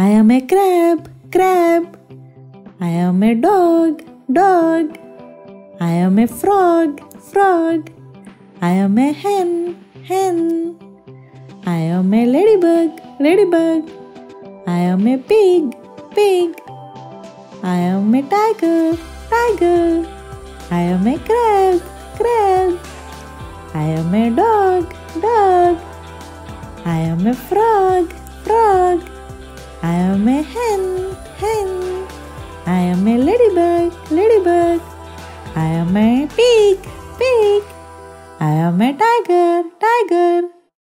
I am a crab, crab. I am a dog, dog. I am a frog, frog. I am a hen, hen. I am a ladybug, ladybug. I am a pig, pig. I am a tiger, tiger. I am a crab, crab. I am a dog, dog. I am a frog, am a hen, hen. I am a ladybug, ladybug. I am a pig, pig. I am a tiger, tiger.